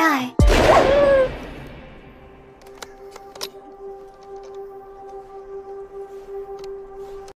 die.